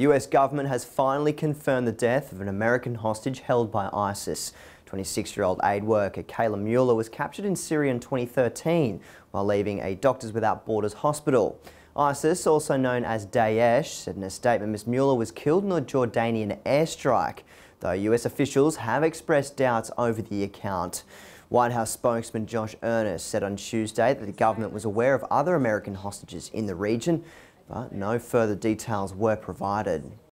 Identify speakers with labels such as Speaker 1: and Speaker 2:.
Speaker 1: The US government has finally confirmed the death of an American hostage held by ISIS. 26-year-old aid worker Kayla Mueller was captured in Syria in 2013 while leaving a Doctors Without Borders hospital. ISIS, also known as Daesh, said in a statement Ms Mueller was killed in a Jordanian airstrike, though US officials have expressed doubts over the account. White House spokesman Josh Earnest said on Tuesday that the government was aware of other American hostages in the region, but no further details were provided.